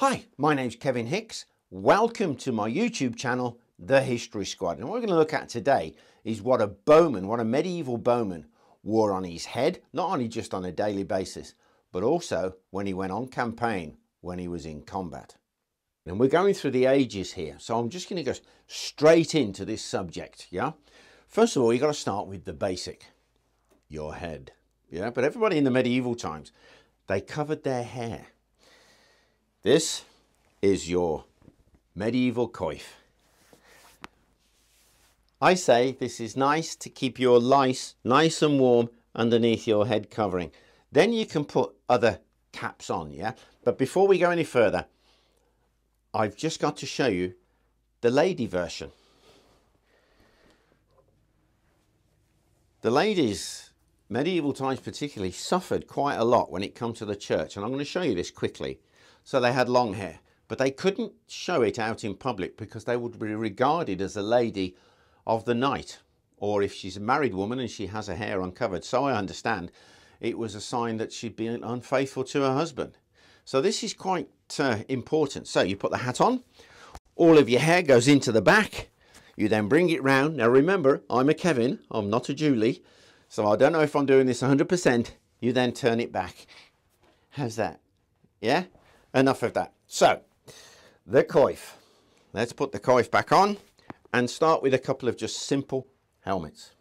Hi, my name's Kevin Hicks. Welcome to my YouTube channel, The History Squad. And what we're going to look at today is what a bowman, what a medieval bowman wore on his head, not only just on a daily basis, but also when he went on campaign, when he was in combat. And we're going through the ages here, so I'm just going to go straight into this subject, yeah? First of all, you've got to start with the basic, your head, yeah? But everybody in the medieval times, they covered their hair. This is your medieval coif. I say this is nice to keep your lice nice and warm underneath your head covering. Then you can put other caps on, yeah? But before we go any further, I've just got to show you the lady version. The ladies, medieval times particularly, suffered quite a lot when it comes to the church. And I'm going to show you this quickly. So they had long hair, but they couldn't show it out in public because they would be regarded as a lady of the night. Or if she's a married woman and she has her hair uncovered. So I understand it was a sign that she'd been unfaithful to her husband. So this is quite uh, important. So you put the hat on, all of your hair goes into the back. You then bring it round. Now remember, I'm a Kevin, I'm not a Julie. So I don't know if I'm doing this 100%. You then turn it back. How's that? Yeah? Enough of that. So, the coif. Let's put the coif back on and start with a couple of just simple helmets.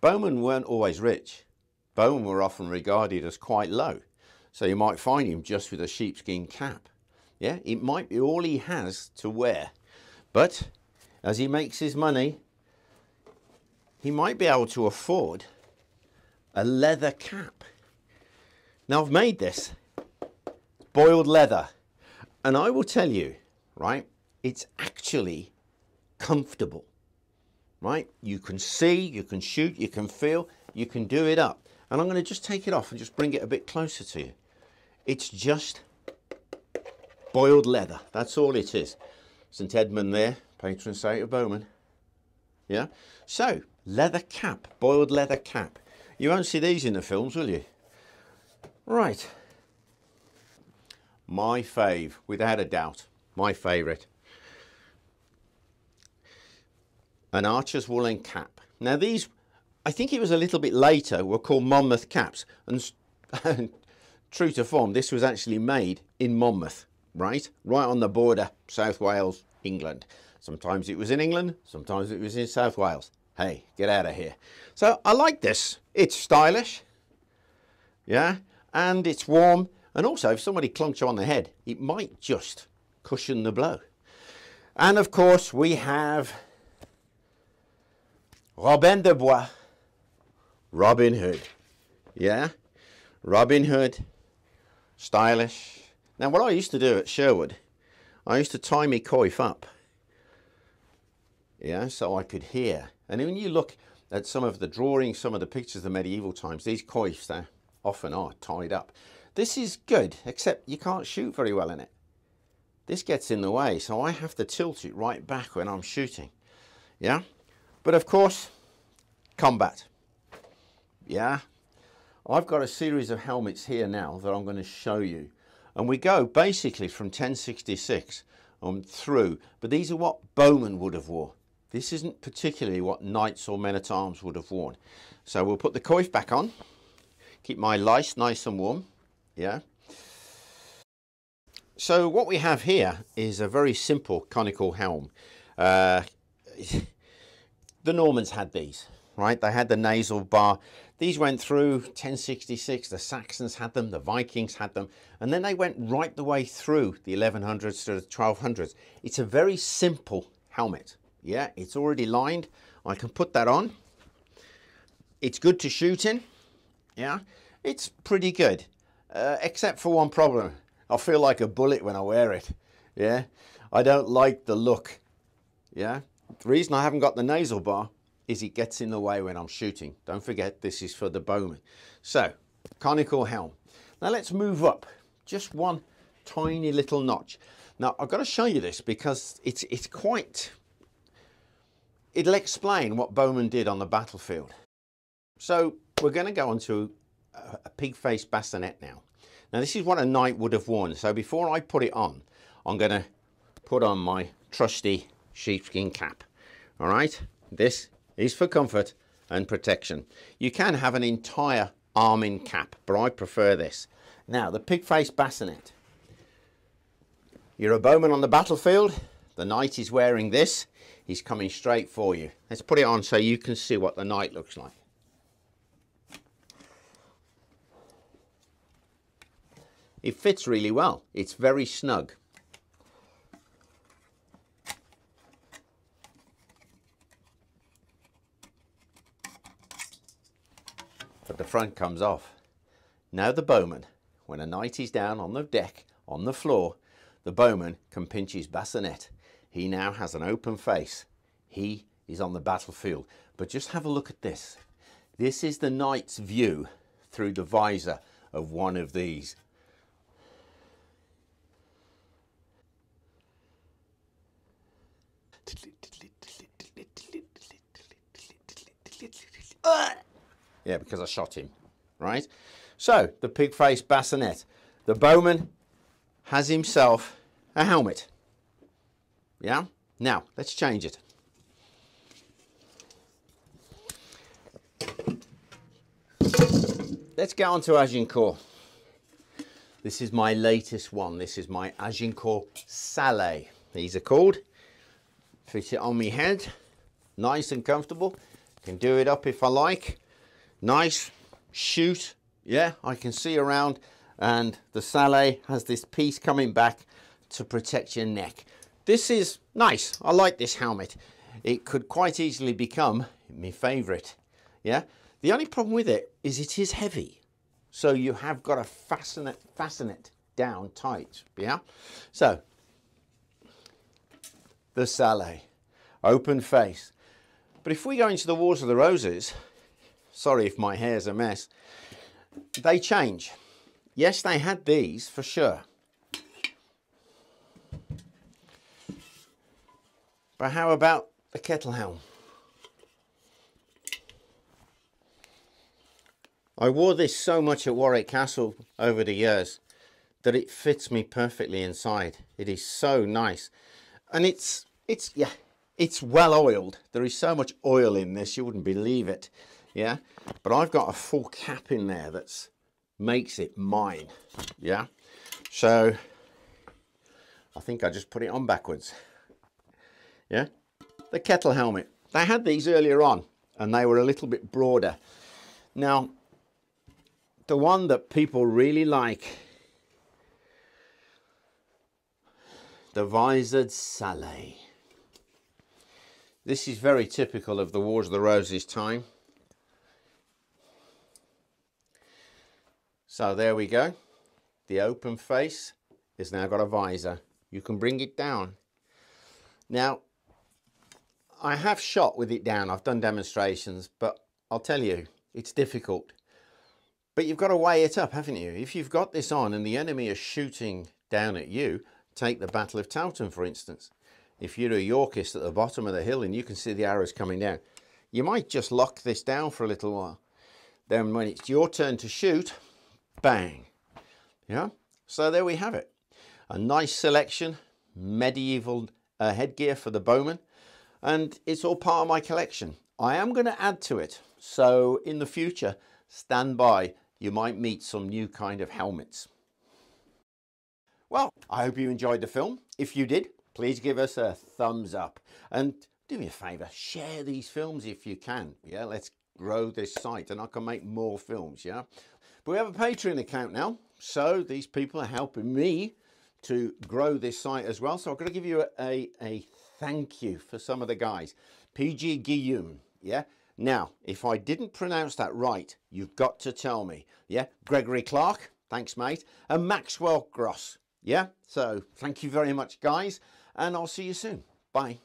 Bowmen weren't always rich. Bowmen were often regarded as quite low. So you might find him just with a sheepskin cap. Yeah, it might be all he has to wear. But as he makes his money, he might be able to afford a leather cap. Now I've made this, boiled leather, and I will tell you, right, it's actually comfortable, right? You can see, you can shoot, you can feel, you can do it up. And I'm going to just take it off and just bring it a bit closer to you. It's just boiled leather. That's all it is. St Edmund there, patron saint of Bowmen. Yeah. So, leather cap, boiled leather cap. You won't see these in the films, will you? Right. My fave, without a doubt, my favourite. An archer's woolen cap. Now these, I think it was a little bit later, were called Monmouth caps. And, and true to form, this was actually made in Monmouth, right? Right on the border, South Wales, England. Sometimes it was in England, sometimes it was in South Wales hey, get out of here. So I like this. It's stylish, yeah, and it's warm. And also, if somebody clunks you on the head, it might just cushion the blow. And of course, we have Robin de Bois, Robin Hood. Yeah, Robin Hood, stylish. Now, what I used to do at Sherwood, I used to tie my coif up, yeah, so I could hear and when you look at some of the drawings, some of the pictures of the medieval times, these coifs they often are tied up. This is good, except you can't shoot very well in it. This gets in the way, so I have to tilt it right back when I'm shooting. Yeah? But of course, combat. Yeah? I've got a series of helmets here now that I'm going to show you. And we go basically from 1066 on um, through, but these are what bowmen would have wore. This isn't particularly what knights or men-at-arms would have worn. So we'll put the coif back on, keep my lice nice and warm, yeah. So what we have here is a very simple conical helm. Uh, the Normans had these, right? They had the nasal bar. These went through 1066, the Saxons had them, the Vikings had them, and then they went right the way through the 1100s to the 1200s. It's a very simple helmet. Yeah, it's already lined. I can put that on. It's good to shoot in. Yeah, it's pretty good. Uh, except for one problem. I feel like a bullet when I wear it. Yeah, I don't like the look. Yeah, the reason I haven't got the nasal bar is it gets in the way when I'm shooting. Don't forget, this is for the bowman. So, conical helm. Now let's move up. Just one tiny little notch. Now, I've got to show you this because it's, it's quite It'll explain what Bowman did on the battlefield. So we're going to go on to a, pig-faced bassinet now. Now this is what a knight would have worn. So before I put it on, I'm going to put on my trusty sheepskin cap. All right, this is for comfort and protection. You can have an entire arming cap, but I prefer this. Now, the pig-faced bassinet. You're a bowman on the battlefield. The knight is wearing this. He's coming straight for you. Let's put it on so you can see what the knight looks like. It fits really well. It's very snug. But the front comes off. Now the bowman, when a knight is down on the deck, on the floor, the bowman can pinch his bassinet. He now has an open face. He is on the battlefield. But just have a look at this. This is the knight's view through the visor of one of these. Yeah, because I shot him, right? So, the pig-faced bassinet. The bowman has himself a helmet. Yeah? Now, let's change it. Let's get on to Agincourt. This is my latest one. This is my Agincourt sallet. These are called. Fit it on my head. Nice and comfortable. Can do it up if I like. Nice. Shoot. Yeah, I can see around. And the sallet has this piece coming back to protect your neck. This is nice. I like this helmet. It could quite easily become my favourite. Yeah. The only problem with it is it is heavy. So you have got to fasten it, fasten it down tight. Yeah. So the sallet, open face. But if we go into the Wars of the Roses, sorry if my hair's a mess, they change. Yes, they had these for sure. But how about the kettle helm? I wore this so much at Warwick Castle over the years that it fits me perfectly inside. It is so nice. And it's, it's, yeah, it's well oiled. There is so much oil in this, you wouldn't believe it. Yeah, but I've got a full cap in there that's makes it mine. Yeah, so I think I just put it on backwards. Yeah, the kettle helmet. They had these earlier on and they were a little bit broader. Now, the one that people really like, the visored sallet. This is very typical of the Wars of the Roses time. So there we go. The open face has now got a visor. You can bring it down. Now, I have shot with it down. I've done demonstrations, but I'll tell you, it's difficult. But you've got to weigh it up, haven't you? If you've got this on and the enemy is shooting down at you, take the Battle of Towton, for instance if you're a Yorkist at the bottom of the hill and you can see the arrows coming down, you might just lock this down for a little while. Then when it's your turn to shoot, bang. Yeah, so there we have it. A nice selection, medieval uh, headgear for the bowman, and it's all part of my collection. I am going to add to it, so in the future, stand by. You might meet some new kind of helmets. Well, I hope you enjoyed the film. If you did, please give us a thumbs up and do me a favor share these films if you can yeah let's grow this site and i can make more films yeah but we have a patreon account now so these people are helping me to grow this site as well so i'm going to give you a, a, a thank you for some of the guys. Pg guillaume yeah? Now if i didn't pronounce that right you've got to tell me yeah? Gregory clark thanks mate. And maxwell gross yeah? So thank you very much guys and I'll see you soon. Bye.